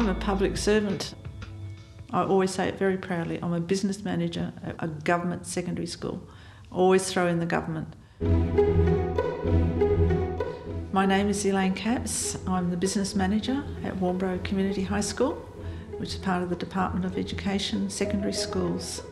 I'm a public servant. I always say it very proudly. I'm a business manager at a government secondary school. Always throw in the government. My name is Elaine Capps. I'm the business manager at Warnbro Community High School, which is part of the Department of Education Secondary Schools.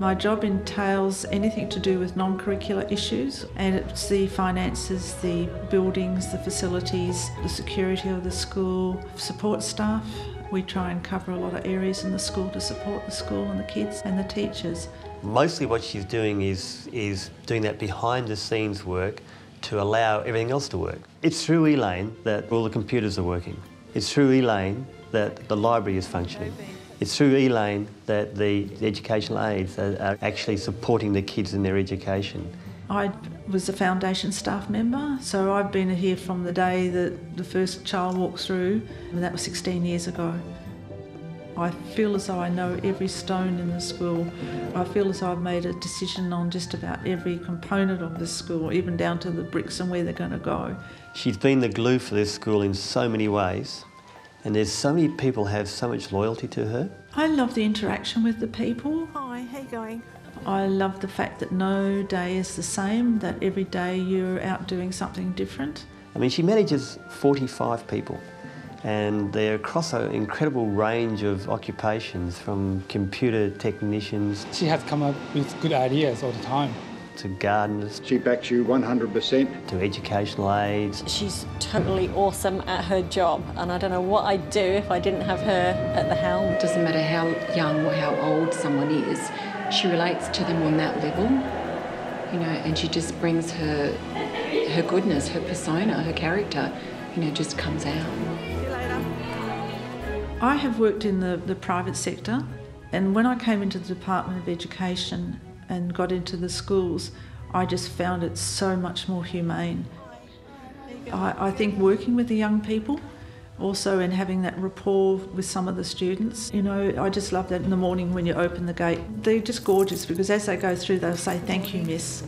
My job entails anything to do with non curricular issues, and it's the finances, the buildings, the facilities, the security of the school, support staff. We try and cover a lot of areas in the school to support the school and the kids and the teachers. Mostly what she's doing is, is doing that behind the scenes work to allow everything else to work. It's through Elaine that all the computers are working. It's through Elaine that the library is functioning. It's through Elaine that the, the educational aides are, are actually supporting the kids in their education. I was a foundation staff member, so I've been here from the day that the first child walked through, and that was 16 years ago. I feel as though I know every stone in the school. I feel as though I've made a decision on just about every component of the school, even down to the bricks and where they're going to go. She's been the glue for this school in so many ways, and there's so many people have so much loyalty to her. I love the interaction with the people. Hi, how you going? I love the fact that no day is the same, that every day you're out doing something different. I mean, she manages 45 people and they're across an incredible range of occupations from computer technicians She has come up with good ideas all the time. To gardeners She backs you 100%. to educational aides. She's totally awesome at her job, and I don't know what I'd do if I didn't have her at the helm. doesn't matter how young or how old someone is, she relates to them on that level, you know, and she just brings her her goodness, her persona, her character, you know, just comes out. See you later. I have worked in the, the private sector, and when I came into the Department of Education and got into the schools, I just found it so much more humane. I, I think working with the young people, also and having that rapport with some of the students, you know, I just love that in the morning when you open the gate. They're just gorgeous because as they go through, they'll say, Thank you, miss.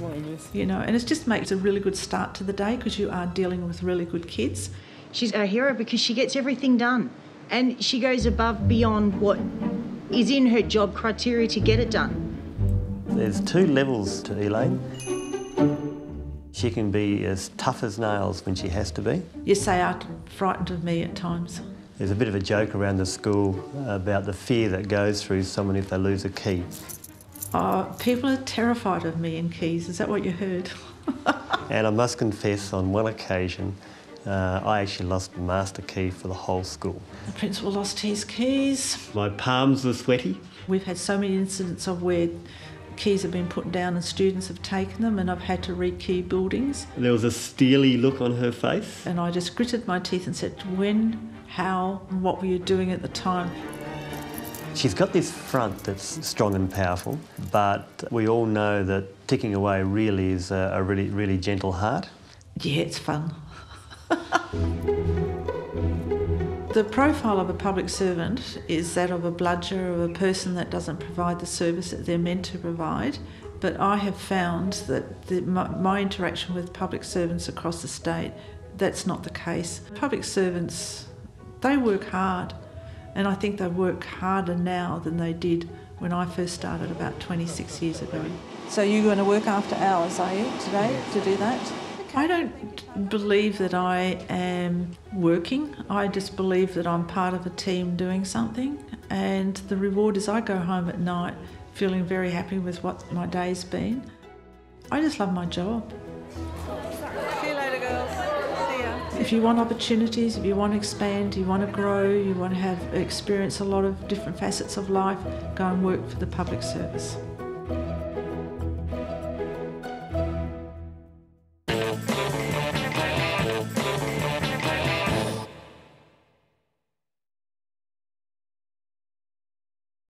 You know, and it just makes a really good start to the day because you are dealing with really good kids. She's our hero because she gets everything done and she goes above beyond what is in her job criteria to get it done. There's two levels to Elaine. She can be as tough as nails when she has to be. Yes, they are frightened of me at times. There's a bit of a joke around the school about the fear that goes through someone if they lose a key. Uh, people are terrified of me in Keys. Is that what you heard? And I must confess, on one occasion, uh, I actually lost the master key for the whole school. the principal lost his keys. My palms were sweaty. We've had so many incidents of where keys have been put down and students have taken them, and I've had to rekey buildings. There was a steely look on her face. And I just gritted my teeth and said, When, how, and what were you doing at the time? She's got this front that's strong and powerful, but we all know that ticking away really is a, a really, really gentle heart. Yeah, it's fun. the profile of a public servant is that of a bludger, of a person that doesn't provide the service that they're meant to provide. But I have found that the, my, my interaction with public servants across the state, that's not the case. Public servants, they work hard, and I think they work harder now than they did when I first started about 26 years ago. So you're going to work after hours, are you, today, to do that? I don't believe that I am working. I just believe that I'm part of a team doing something. And the reward is I go home at night feeling very happy with what my day's been. I just love my job. See you later, girls. See ya. If you want opportunities, if you want to expand, you want to grow, you want to have experience a lot of different facets of life, go and work for the public service.